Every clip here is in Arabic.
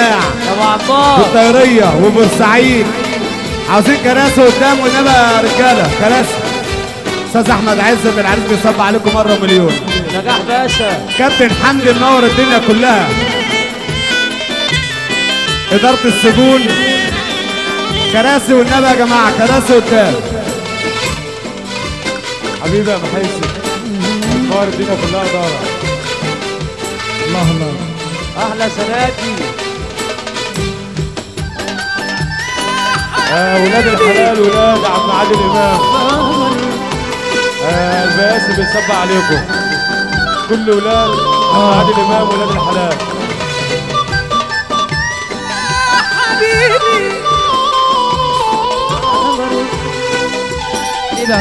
عمار والطيريه وبورسعيد عاوزين كراسي قدام والنبي يا رجالة. كراسي أستاذ أحمد عزت العريس بيصب عليكم مرة مليون. نجاح باشا. كابتن حمدي منور الدنيا كلها. إدارة السجون. كراسي والنبي يا جماعة. كراسي قدام. حبيبي يا محيسن منور الدنيا كلها دارة. الله الله أحلى سناتي ولاد الحلال ولاد عم عادل امام آه الباسم بيصب عليكم. كل ولاد عم عادل امام ولاد الحلال. إيه ده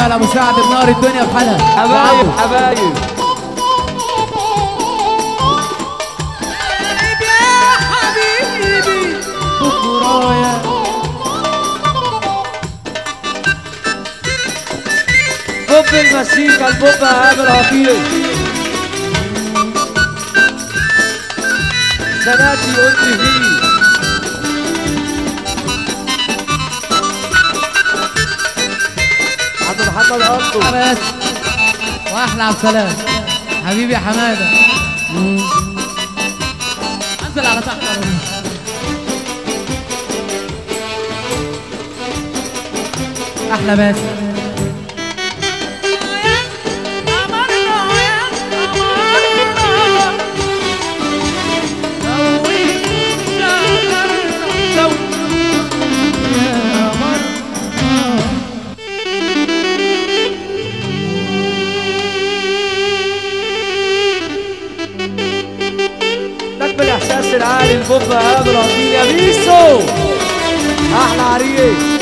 على مساعد بنار الدنيا بحالها. حبايب حبايب. بوب المسيكة البوب عامر عقيل سنأتي قلت فيه محمد أرضو بس واحلى عبد السلام حبيبي يا حماده مم. انزل على تحت على طول. عامر عقيل يا بيسو أحلى عريس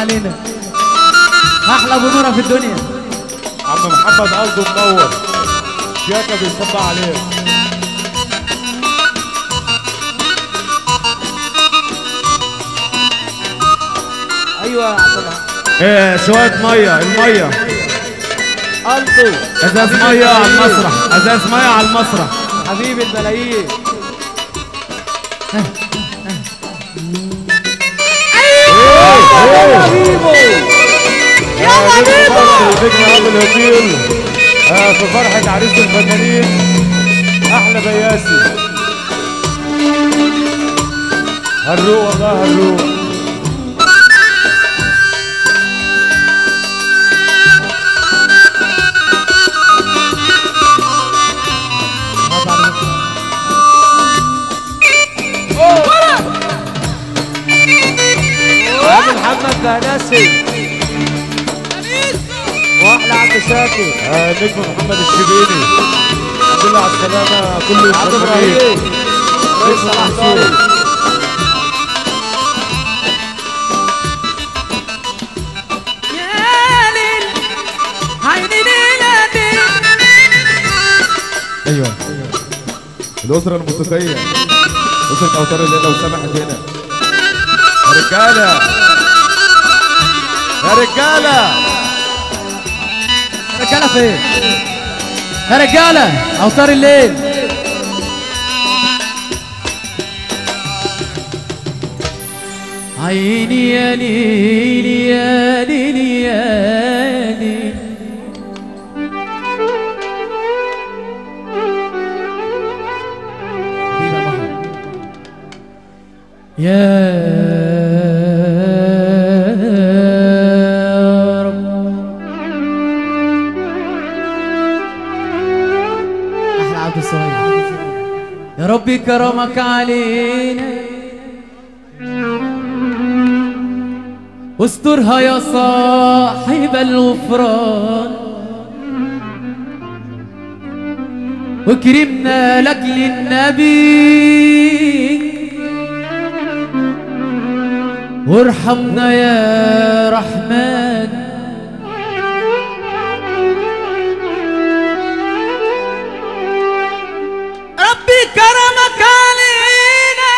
علينا. أحلى بنوره في الدنيا. عم محمد قلبه منور. شياكة بيصب عليه. أيوة يا عبد الله. إيه شوية مية المية. ألطو أزاز مية على المسرح. أزاز مية على المسرح. حبيب الملايين يا بيبو الهديل آه في فرحة عريس الفنانين أحلى بياسي هالروق والله هالروق واحلى عم شاكر آه نجم محمد الشبيني الحمد لله على السلامة كل عبد إبراهيم رئيس الاحضاري أيوه. الأسرة الموسيقيه أسرة أوتار الليلة وسمحت هنا رجالة. يا رجالة. رجالة فين يا رجالة أوتار الليل. عيني يا ليل يا ليل يا ليل يا يا ربي كرمك علينا. واسترها يا صاحب الغفران. وكرمنا لك للنبي. وارحمنا يا رحمن. كرمك علينا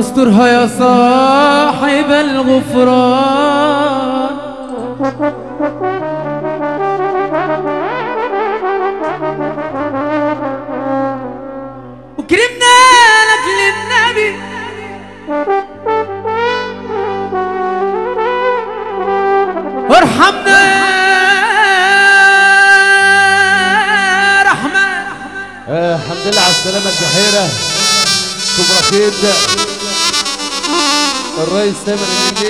استرها يا صاحب الغفران. السلامة الجحيرة. شبرخيت الرئيس تامر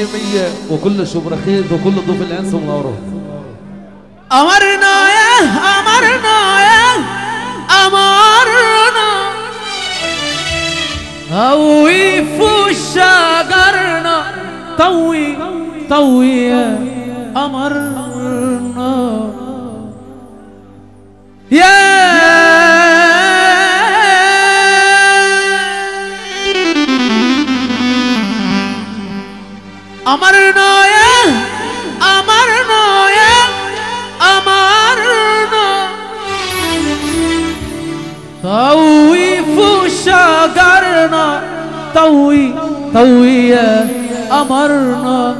المية وكل شبرخيت وكل ضيوف الأنس منوره أمرنا يا أمرنا يا أمرنا. هوي شجرنا. طوي طوي يا أمرنا. يا. أمرنا يا أمرنا يا أمرنا طوي فوق شجرنا طوي طوي يا أمرنا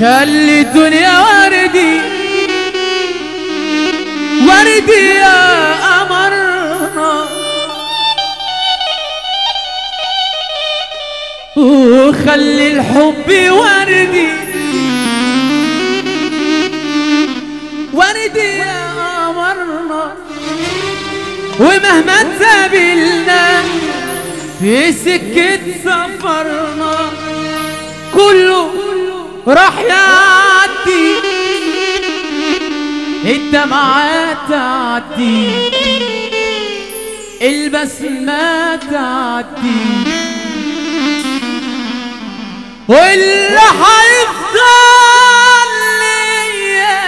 خلي الدنيا وردي وردي يا وخلي الحب وردي. وردي يا قمرنا ومهما تقابلنا في سكة سفرنا كله راح يعدي. الدمعات تعدي. البسمة تعدي. واللي هيفضل ليا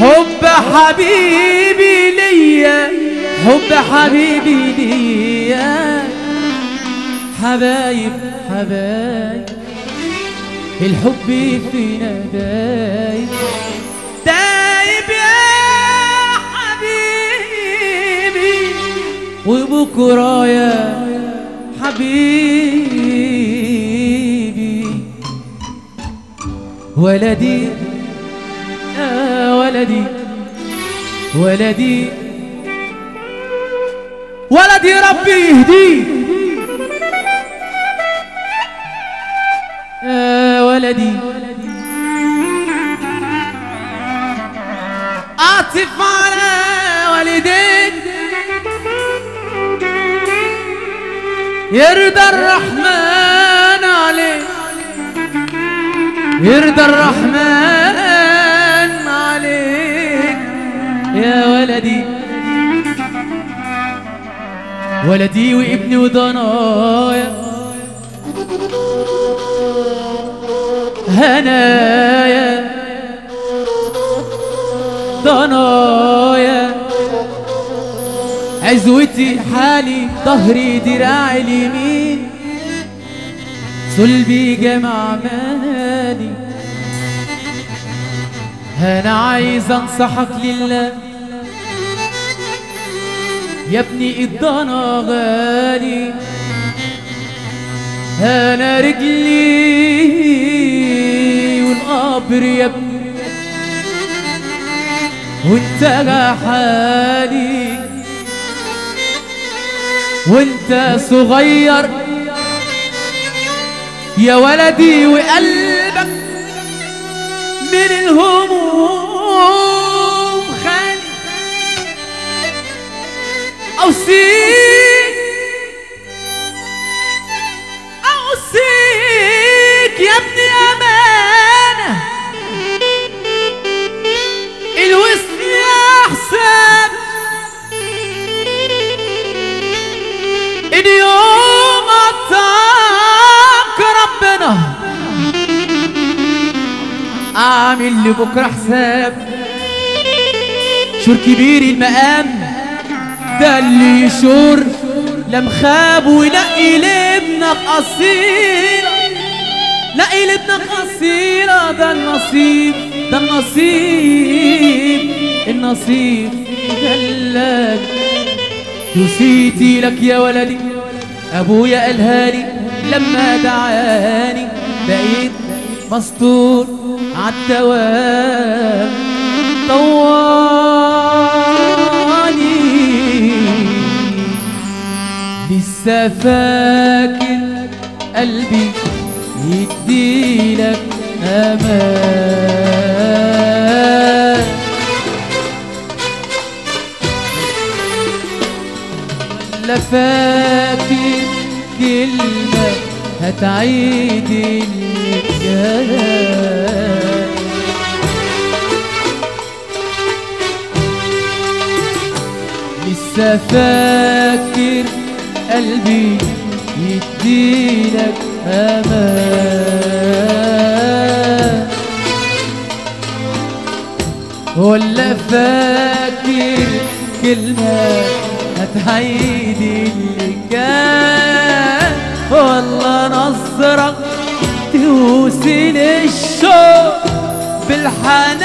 حب حبيبي ليا حب حبيبي ليا حبايب حبايب الحب فينا دايب دايب يا حبيبي وبكرة يا حبيبي. ولدي يا ولدي ولدي. ولدي ربي يهديه يا ولدي. أعطف على والديك يرضى الرحمن عليك يرضى الرحمن عليك يا ولدي. ولدي وابني وضنايا هنايا. ضنايا عزوتي حالي ظهري دراعي اليمين. صلبي جمع مالي. أنا عايز أنصحك لله. يا ابني الضنا غالي. أنا رجلي والقبر يا ابني. وانت حالي. وانت صغير. يا ولدي وقلبك من الهموم خالي أوصيك لبكره حساب. شور كبير المقام. ده اللي يشور. لم خاب ونقي لابنك قصيرة نقي لابنك قصيرة ده النصيب. ده النصيب. النصيب دلال نسيتي لك يا ولدي. أبويا قالها لي لما دعاني. بقيت مسطور عالدوام طواني لسه فاكر قلبي يديلك أمان. ولا فاكر كلمة هتعيد اللي لسه فاكر قلبي يديلك أمان. ولا فاكر كلمة هتعيد اللي كان. والله نظرك توصل الشوق بالحنان.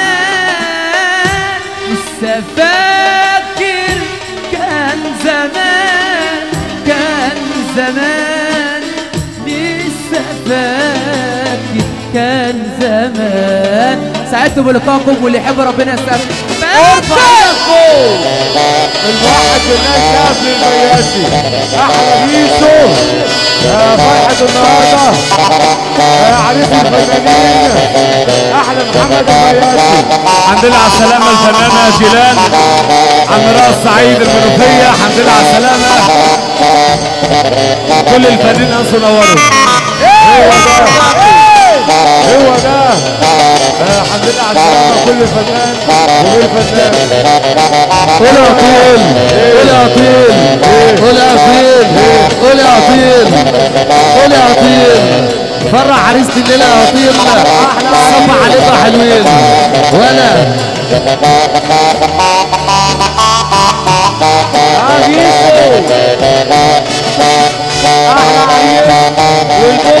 لسه فاكر زمان سعدت بلقاكم واللي يحب ربنا يستقبل الواحد الناس شاف للبياسي أحلى بيسو يا فرحة النهارده. يا عريس الفنانين. أحلى محمد البياسي الحمد لله على السلامة الفنانة جيلان. عم راس سعيد المنوفية. الحمد لله على السلامة. كل الفنانين انسوا نوروا هو ده. آه، الحمد لله على كل فنان وغير فنان قول يا طيل قول يا طيل قول يا طيل قول يا طيل قول يا طيل. فرح عريسة الليلة يا طيل. صب عليكم حلوين. وأنا. أحلى عريس. والبوبة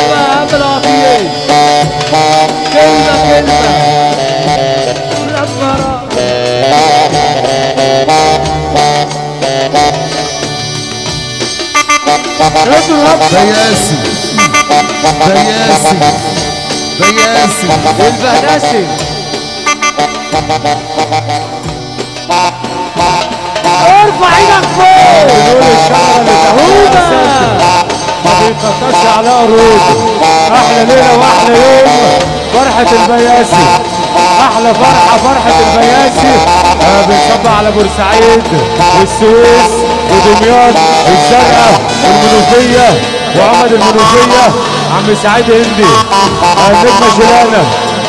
بياسي بياسي بياسي والبهداسي ارفع إيدك فوق بنقول الشعر اللي ما بيتقطعش على قرود أحلى ليله واحلى يوم فرحة البياسي. أحلى فرحة فرحة البياسي. آه بنصب على بورسعيد والسويس ودمياط والزرقاء والمنوفية وعمد المنوفية عم سعيد هندي. آه نجمه جيلانه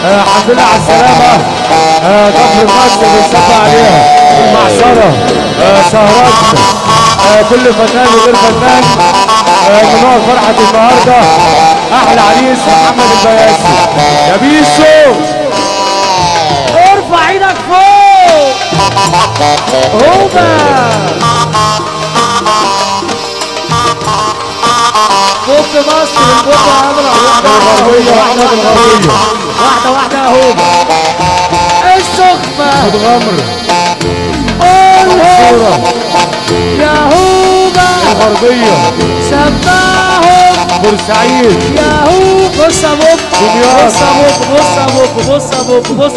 آه على السلامة. آه كفر مصر بنصب عليها. المعصرة. آه سهرات. آه كل فنان وغير فنان. آه منوع فرحة النهاردة. أحلى عريس محمد البياسي. يا بيسو. ارفع إيدك فوق. هوبا. فوق مصر عاملة الغربية وأحمد الغربية واحدة. واحدة يا هوبا. السخفة متغمر قولهم يا هوبا. الغربية. سماهم بورسعيد يا هو بص يا بوب دمياط. بص يا بوب بص يا بوب